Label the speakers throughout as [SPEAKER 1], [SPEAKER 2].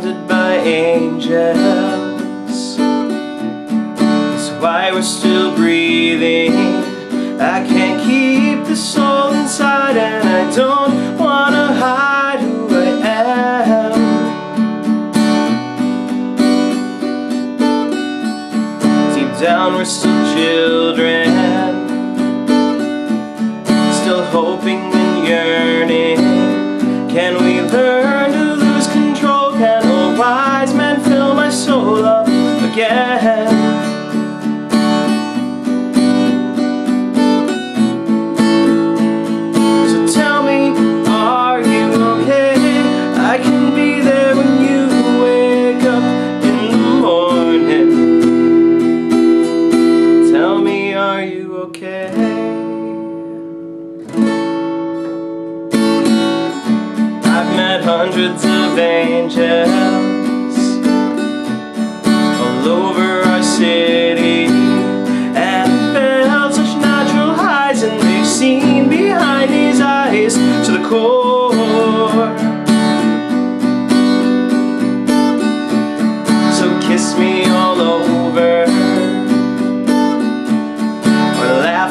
[SPEAKER 1] surrounded by angels. That's why we're still breathing. I can't keep the soul inside and I don't wanna hide who I am. Deep down we're still children Still hoping and yearning again? So tell me, are you okay? I can be there when you wake up in the morning Tell me, are you okay? I've met hundreds of angels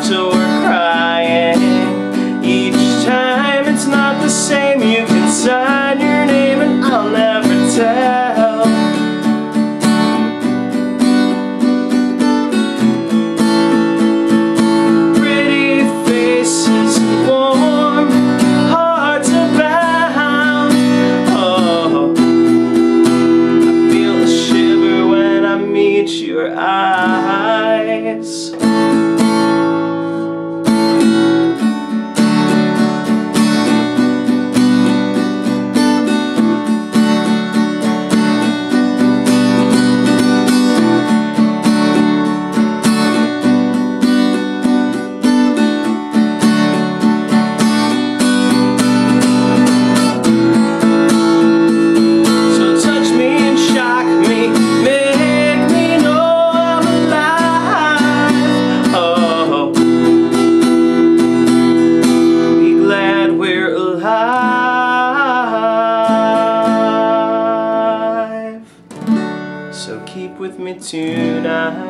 [SPEAKER 1] or tonight.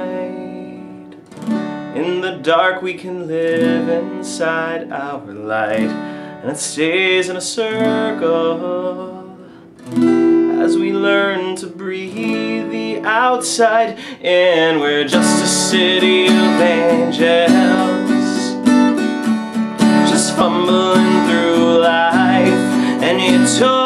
[SPEAKER 1] In the dark, we can live inside our light, and it stays in a circle as we learn to breathe the outside in. We're just a city of angels, just fumbling through life. And you taught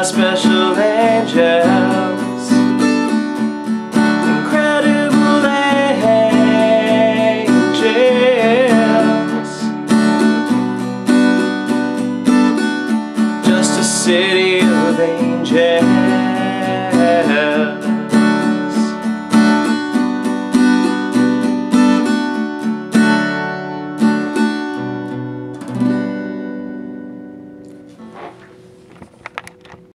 [SPEAKER 1] my special angels. Incredible angels. Just a city of angels.